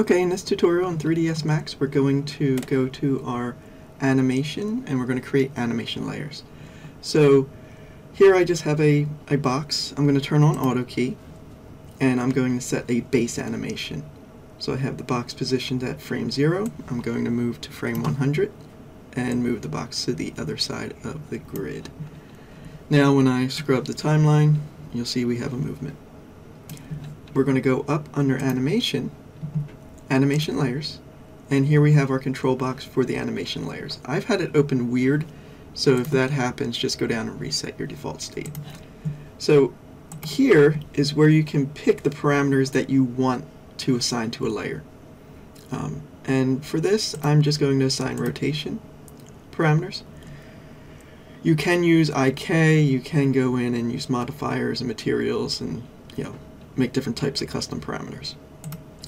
Okay, in this tutorial on 3ds Max, we're going to go to our animation and we're going to create animation layers. So here I just have a, a box. I'm going to turn on auto key and I'm going to set a base animation. So I have the box positioned at frame 0. I'm going to move to frame 100 and move the box to the other side of the grid. Now when I scrub the timeline, you'll see we have a movement. We're going to go up under animation animation layers, and here we have our control box for the animation layers. I've had it open weird, so if that happens, just go down and reset your default state. So here is where you can pick the parameters that you want to assign to a layer. Um, and for this, I'm just going to assign rotation parameters. You can use IK, you can go in and use modifiers and materials and you know make different types of custom parameters.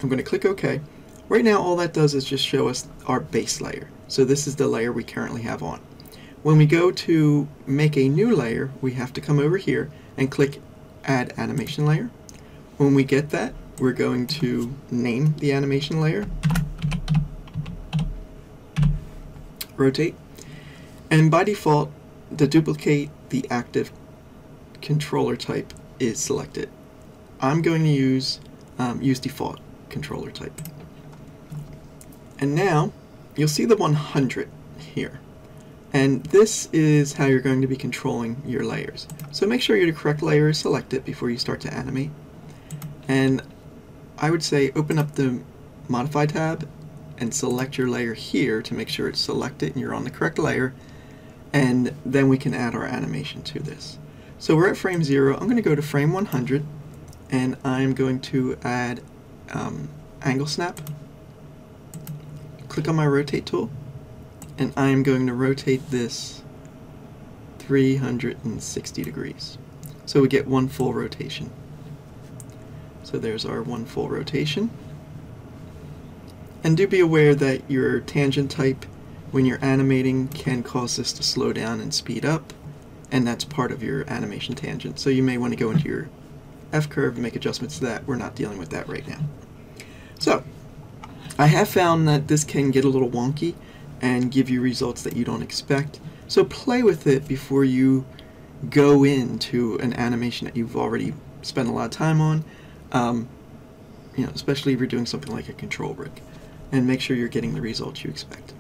I'm going to click OK. Right now all that does is just show us our base layer. So this is the layer we currently have on. When we go to make a new layer, we have to come over here and click Add Animation Layer. When we get that, we're going to name the animation layer, rotate, and by default, the duplicate the active controller type is selected. I'm going to use um, use default controller type. And now you'll see the 100 here. And this is how you're going to be controlling your layers. So make sure your correct layer is selected before you start to animate. And I would say open up the Modify tab and select your layer here to make sure it's selected and you're on the correct layer. And then we can add our animation to this. So we're at frame 0. I'm going to go to frame 100 and I'm going to add um, angle snap. Click on my rotate tool and I'm going to rotate this 360 degrees. So we get one full rotation. So there's our one full rotation. And do be aware that your tangent type when you're animating can cause this to slow down and speed up and that's part of your animation tangent. So you may want to go into your F-curve and make adjustments to that. We're not dealing with that right now. So, I have found that this can get a little wonky and give you results that you don't expect. So play with it before you go into an animation that you've already spent a lot of time on, um, you know, especially if you're doing something like a control rig, and make sure you're getting the results you expect.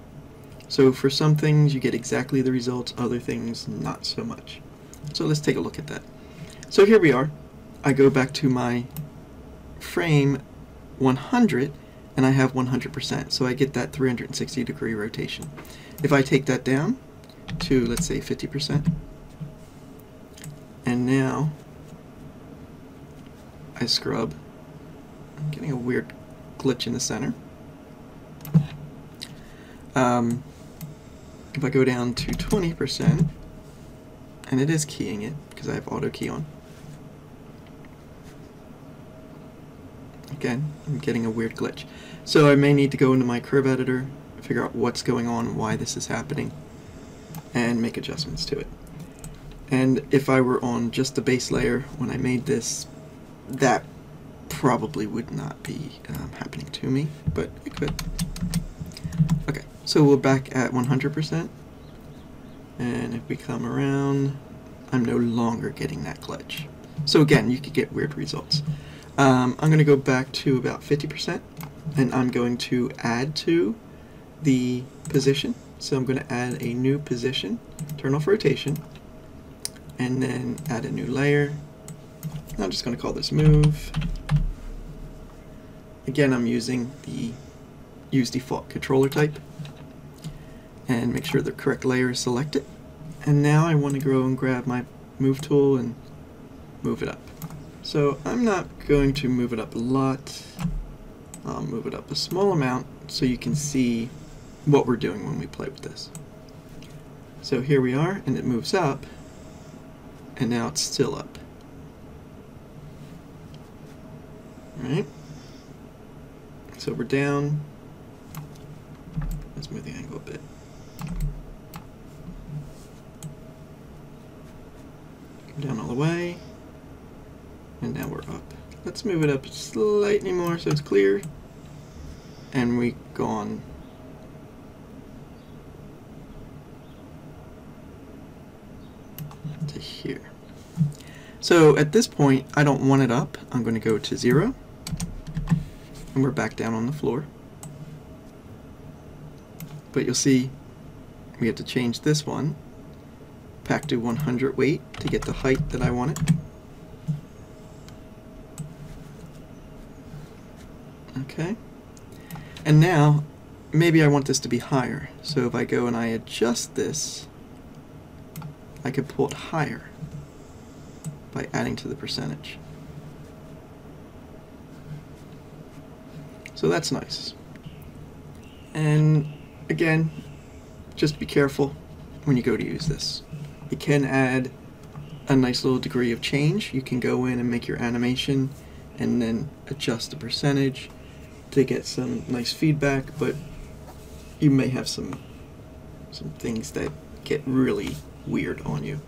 So for some things you get exactly the results, other things not so much. So let's take a look at that. So here we are. I go back to my frame 100 and I have 100%, so I get that 360 degree rotation. If I take that down to, let's say, 50%, and now I scrub, I'm getting a weird glitch in the center. Um, if I go down to 20%, and it is keying it because I have auto key on, Again, I'm getting a weird glitch. So I may need to go into my curve editor, figure out what's going on, why this is happening, and make adjustments to it. And if I were on just the base layer when I made this, that probably would not be um, happening to me, but it could. Okay, so we're back at 100%. And if we come around, I'm no longer getting that glitch. So again, you could get weird results. Um, I'm going to go back to about 50% and I'm going to add to the position. So I'm going to add a new position, turn off rotation, and then add a new layer. I'm just going to call this move. Again, I'm using the use default controller type and make sure the correct layer is selected. And now I want to go and grab my move tool and move it up. So I'm not going to move it up a lot. I'll move it up a small amount so you can see what we're doing when we play with this. So here we are, and it moves up, and now it's still up. Alright. So we're down. Let's move the angle a bit. Down all the way. And now we're up. Let's move it up slightly more so it's clear. and we go on to here. So at this point, I don't want it up. I'm going to go to zero, and we're back down on the floor. But you'll see we have to change this one, pack to 100 weight to get the height that I want it. Okay. And now, maybe I want this to be higher. So if I go and I adjust this, I could pull it higher by adding to the percentage. So that's nice. And again, just be careful when you go to use this. It can add a nice little degree of change. You can go in and make your animation and then adjust the percentage to get some nice feedback, but you may have some some things that get really weird on you.